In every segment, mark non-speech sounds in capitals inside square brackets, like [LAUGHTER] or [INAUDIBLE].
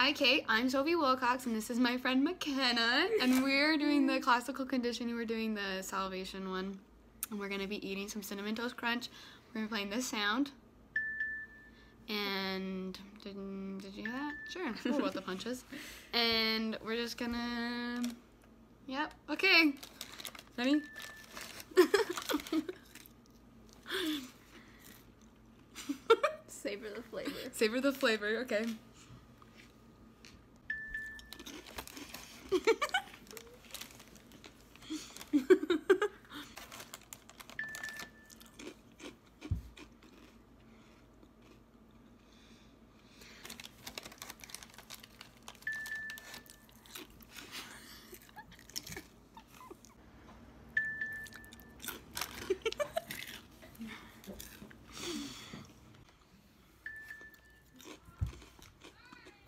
Hi Kate, I'm Sophie Wilcox and this is my friend McKenna and we're doing the classical conditioning, we're doing the salvation one and we're going to be eating some Cinnamon Toast Crunch. We're going to be playing this sound and did, did you hear that? Sure, cool about the punches. And we're just gonna, yep, okay. Ready? [LAUGHS] Savor the flavor. Savor the flavor, okay.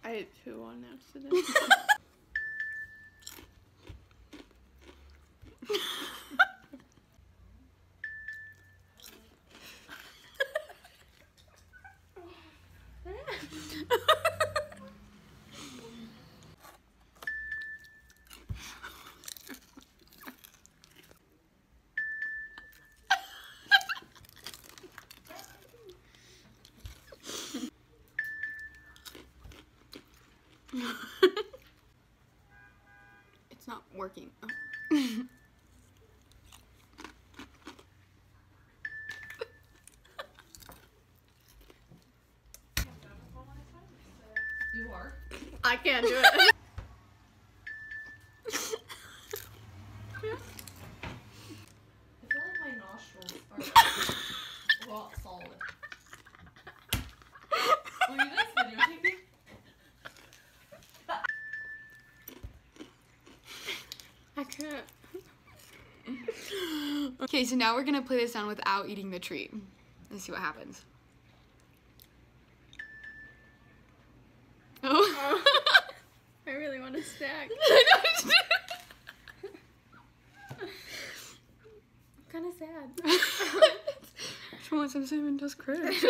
I ate two on accident. [LAUGHS] [LAUGHS] it's not working. Oh. [LAUGHS] You are? I can't do it. [LAUGHS] I can't. Okay, so now we're gonna play this down without eating the treat. Let's see what happens. Oh. [LAUGHS] I really want a snack. I'm kind of sad. [LAUGHS] [LAUGHS] She wants some cinnamon toast crunch.